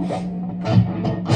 Música